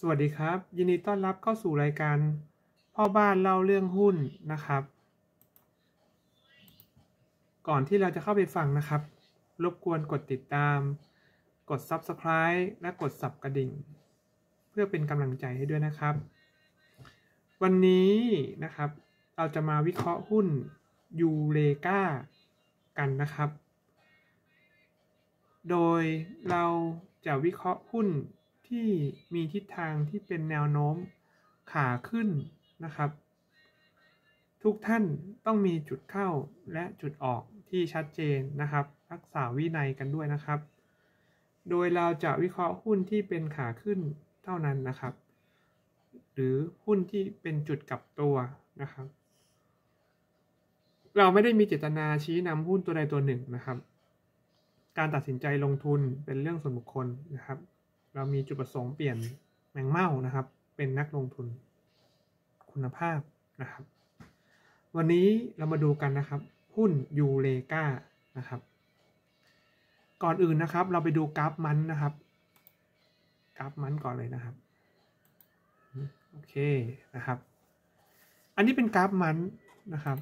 สวัสดีครับ ยินดีต้อนรับเข้าสู่รายการ พ่อบ้านเล่าเรื่องหุ้นนะครับ ก่อนที่เราจะเข้าไปฟังนะครับ รบกวนกดติดตาม กด Subscribe และกดสับกระดิ่ง เพื่อเป็นกำลังใจให้ด้วยนะครับ วันนี้นะครับ เราจะมาวิเคราะห์หุ้นยูเลกากันนะครับ โดยเราจะวิเคราะห์หุ้น ที่มีทิศทางที่เป็นแนวโน้มขาขึ้นนะครับ ทุกท่านต้องมีจุดเข้าและจุดออกที่ชัดเจนนะครับ รักษาวินัยกันด้วยนะครับ โดยเราจะวิเคราะห์หุ้นที่เป็นขาขึ้นเท่านั้นนะครับ หรือหุ้นที่เป็นจุดกลับตัวนะครับ เราไม่ได้มีเจตนาชี้นำหุ้นตัวใดตัวหนึ่งนะครับ การตัดสินใจลงทุนเป็นเรื่องส่วนบุคคลนะครับ เรามีจุดประสงค์เปลี่ยนแมงเม่านะครับ เป็นนักลงทุนคุณภาพนะครับ วันนี้เรามาดูกันนะครับ หุ้นยูเลกานะครับ ก่อนอื่นนะครับ เราไปดูกราฟมันนะครับ กราฟมันก่อนเลยนะครับโอเคนะครับ อันนี้เป็นกราฟมันนะครับ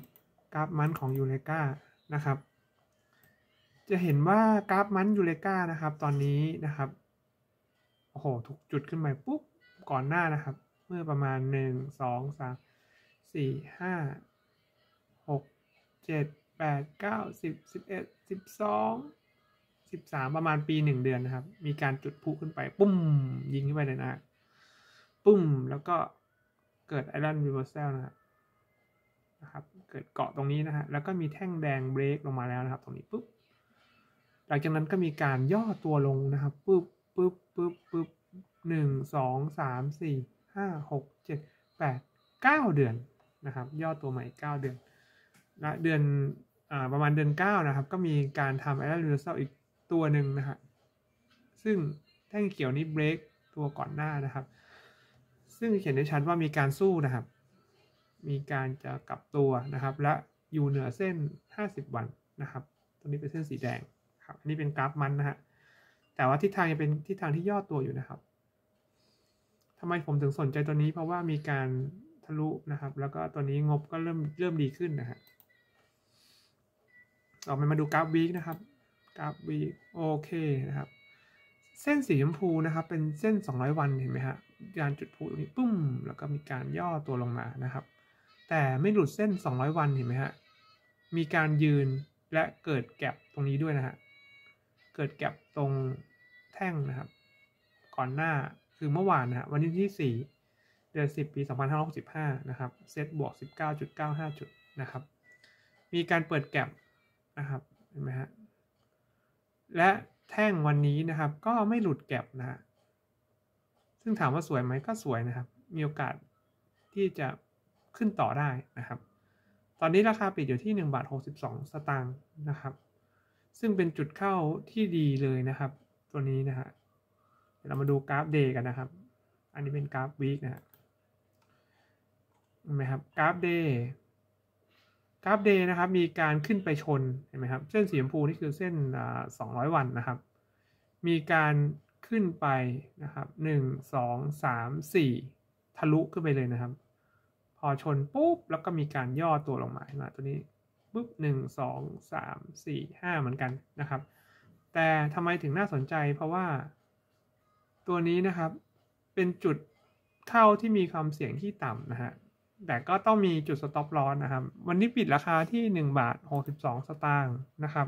กราฟมันของยูเลกานะครับ จะเห็นว่ากราฟมันยูเลกานะครับ ตอนนี้นะครับ โอ้โห ถูกจุดขึ้นไปปุ๊บ ก่อนหน้านะครับ เมื่อประมาณหนึ่งสองสามสี่ห้าหกเจ็ดแปดเก้าสิบสิบเอ็ดสิบสองสิบสามประมาณปีหนึ่งเดือนนะครับ มีการจุดพุขึ้นไป ปุ้ม ยิงขึ้นไปเลยนะปุ้ม แล้วก็เกิด island reversal นะครับนะครับ เกิดเกาะตรงนี้นะฮะ แล้วก็มีแท่งแดงเบรกลงมาแล้วนะครับ ตรงนี้ปุ๊บ หลังจากนั้นก็มีการย่อตัวลงนะครับปุ๊บ ปุ๊บปุ๊บปุ๊บหนึ่งสองสามสี่ห้าหกเจ็ดแปดเก้าเดือนนะครับ ย่อตัวใหม่เก้าเดือนและเดือนอประมาณเดือนเก้านะครับ ก็มีการทำ island reversal อีกตัวหนึ่งนะฮะซึ่งแท่งเขียวนี้เบรกตัวก่อนหน้านะครับ ซึ่งเขียนได้ชัดว่ามีการสู้นะครับ มีการจะกลับตัวนะครับ และอยู่เหนือเส้น 50 วันนะครับตัวนี้เป็นเส้นสีแดงครับ อันนี้เป็นกราฟมันนะฮะ แต่ว่าทิศทางยังเป็นทิศทางที่ย่อตัวอยู่นะครับทำไมผมถึงสนใจตัวนี้เพราะว่ามีการทะลุนะครับ แล้วก็ตัวนี้งบก็เริ่มเริ่มดีขึ้นนะฮะเราไปมาดูกราฟวีคนะครับกราฟวีคโอเคนะครับ เส้นสีชมพูนะครับ เป็นเส้น 200 วันเห็นไหมฮะการจุดพลุตรงนี้ปุ้ม แล้วก็มีการย่อตัวลงมานะครับ แต่ไม่หลุดเส้น 200 วันเห็นไหมฮะมีการยืนและเกิดแก็บตรงนี้ด้วยนะฮะ เกิดแก็บตรงแท่งนะครับ ก่อนหน้าคือเมื่อวานนะฮะวันที่ 4 เดือน 10 ปี 2565 นะครับ เซตบวก 19.95 จุดนะครับ มีการเปิดแก็บนะครับเห็นไหมฮะและแท่งวันนี้นะครับ ก็ไม่หลุดแก็บนะฮะซึ่งถามว่าสวยไหมก็สวยนะครับ มีโอกาสที่จะขึ้นต่อได้นะครับ ตอนนี้ราคาปิดอยู่ที่1บาท62 สตางค์นะครับ ซึ่งเป็นจุดเข้าที่ดีเลยนะครับ ตัวนี้นะฮะเรามาดูกราฟเดย์กันนะครับ อันนี้เป็นกราฟ week นะฮะเห็นไหมครับกราฟ day กราฟ day นะครับ มีการขึ้นไปชนเห็นไหมครับเส้นสีชมพูนี่คือเส้นสองร้อยวันนะครับ มีการขึ้นไปนะครับหนึ่งสองสามสี่ทะลุขึ้นไปเลยนะครับ พอชนปุ๊บแล้วก็มีการย่อตัวลงมามาตัวนี้ ปุ๊บหนึ่งสองสามสี่ห้าเหมือนกันนะครับ แต่ทำไมถึงน่าสนใจเพราะว่า ตัวนี้นะครับเป็นจุดเข้าที่มีความเสี่ยงที่ต่ำนะฮะแต่ก็ต้องมีจุด stop loss นะครับ วันนี้ปิดราคาที่ 1 บาท 62 สตางค์นะครับ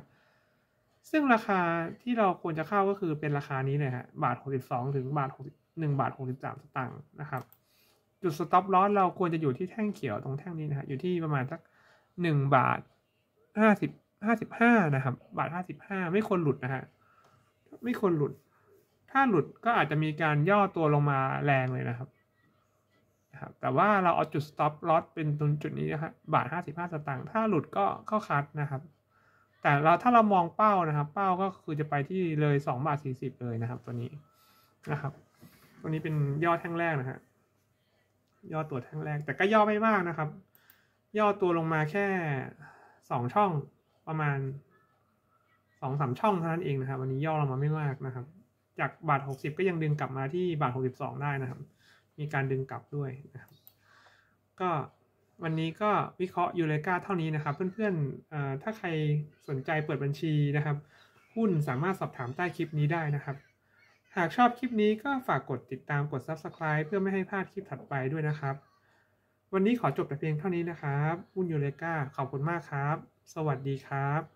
ซึ่งราคาที่เราควรจะเข้าก็คือเป็นราคานี้เลยฮะบาท 62 ถึงบาท1บาท 63 สตางค์นะครับ จุด stop loss เราควรจะอยู่ที่แท่งเขียวตรงแท่งนี้นะฮะอยู่ที่ประมาณสัก1บาท 50 55นะครับ บาท55ไม่ควรหลุดนะฮะไม่ควรหลุด ถ้าหลุดก็อาจจะมีการย่อตัวลงมาแรงเลยนะครับนะครับ แต่ว่าเราเอาจุด stop loss เป็นตรงจุดนี้นะครับบาท55สตางค์ถ้าหลุดก็เข้าคัดนะครับ แต่เราถ้าเรามองเป้านะครับ เป้าก็คือจะไปที่เลย2บาท40เลยนะครับ ตัวนี้นะครับ ตัวนี้เป็นย่อแท่งแรกนะฮะย่อตัวแท่งแรกแต่ก็ย่อไม่มากนะครับ ย่อตัวลงมาแค่ สองช่องประมาณสองสามช่องเท่านั้นเองนะครับ วันนี้ย่อลงมาไม่มากนะครับ จากบาท60ก็ยังดึงกลับมาที่บาท62ได้นะครับ มีการดึงกลับด้วยนะครับ ก็วันนี้ก็วิเคราะห์ยูเลกาเท่านี้นะครับ เพื่อนๆถ้าใครสนใจเปิดบัญชีนะครับหุ้นสามารถสอบถามใต้คลิปนี้ได้นะครับ หากชอบคลิปนี้ก็ฝากกดติดตามกด Subscribe เพื่อไม่ให้พลาดคลิปถัดไปด้วยนะครับ วันนี้ขอจบแต่เพียงเท่านี้นะครับ อุ้นยูเลกาขอบคุณมากครับ สวัสดีครับ